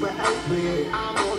Super ape bit. I'm